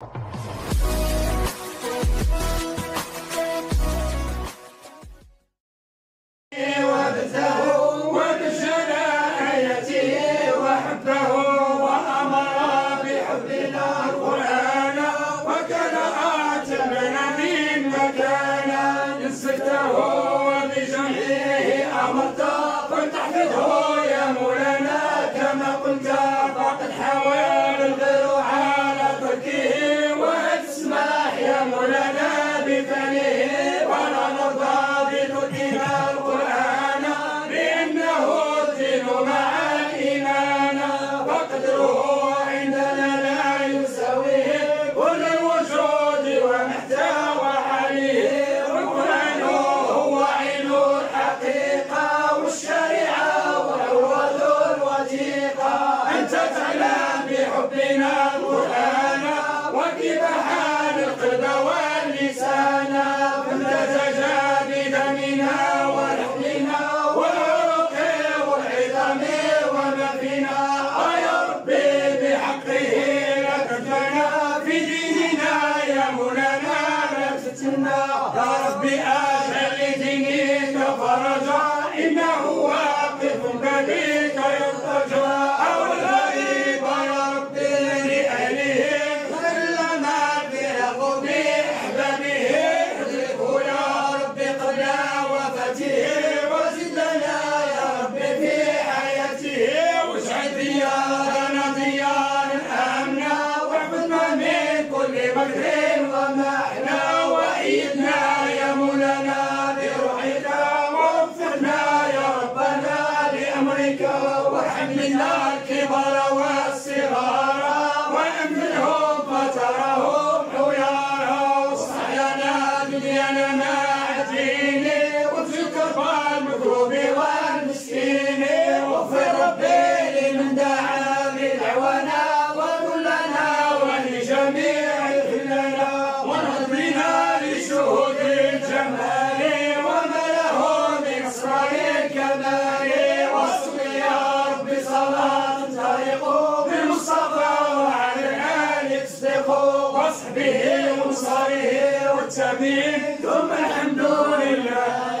you ربنا قرآنا وكيف حال القلب واللسان. فامتزج بدمنا ولحمنا والعرق والعظام وما فينا يا ربي بحقه لكفنا في ديننا يا مولانا نفستنا يا ربي حملنا الكبر والصغار. ثم الحمد لله.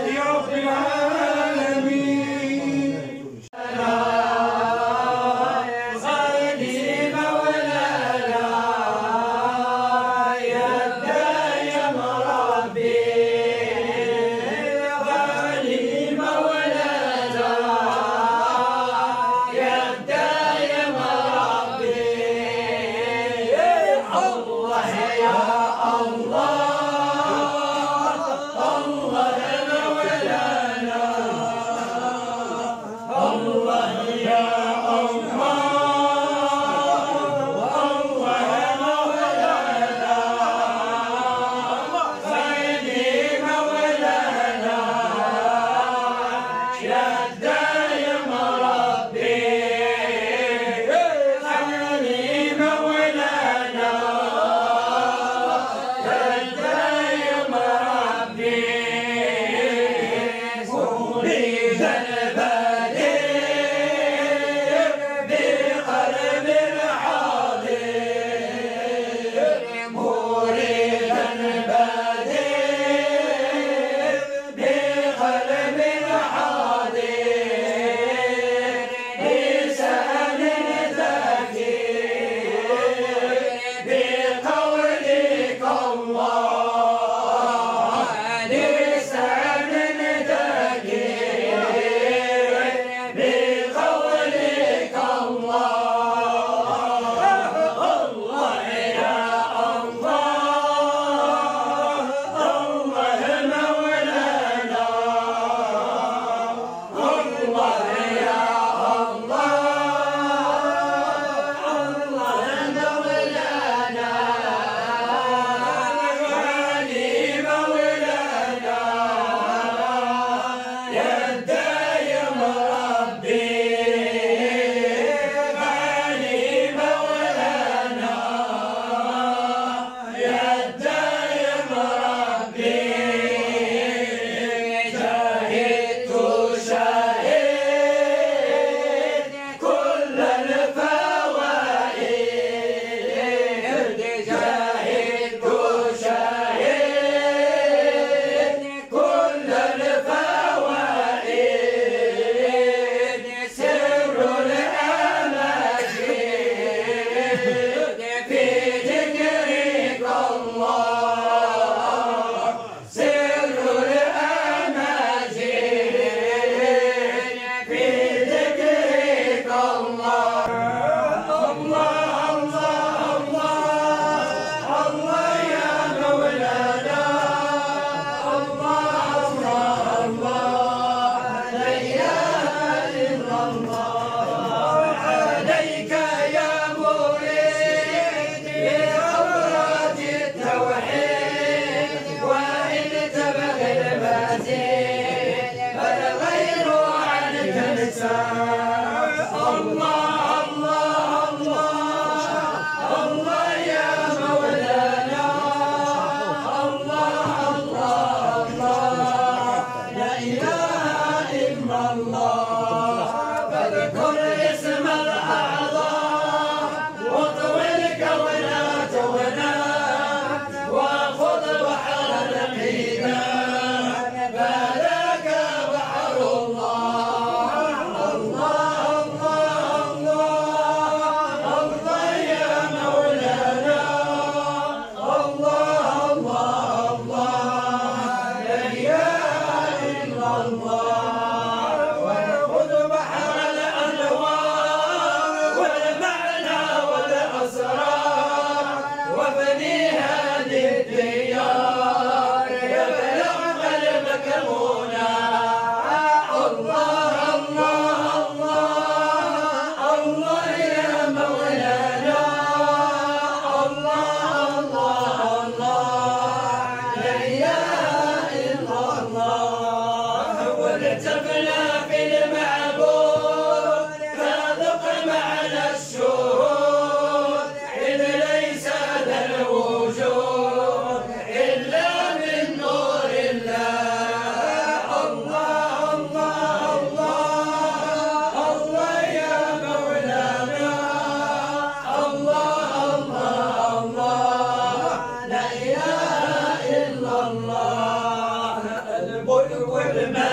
Lord, your word and